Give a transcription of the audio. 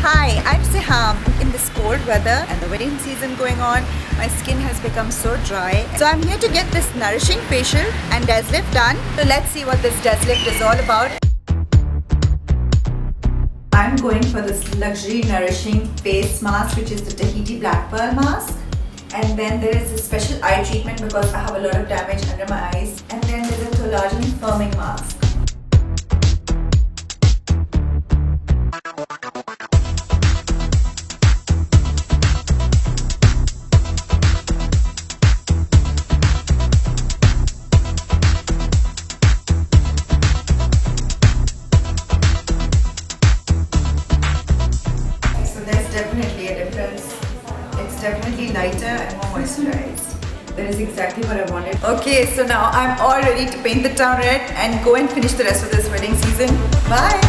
Hi, I'm Siham. In this cold weather and the wedding season going on, my skin has become so dry. So I'm here to get this nourishing facial and Dess' Lift done. So let's see what this Dess' Lift is all about. I'm going for this luxury nourishing face mask which is the Tahiti Black Pearl mask. And then there is a special eye treatment because I have a lot of damage under my eyes. And then there's a collagen firming mask. Definitely a difference. It's definitely lighter and more moisturized. That is exactly what I wanted. Okay, so now I'm all ready to paint the town red and go and finish the rest of this wedding season. Bye!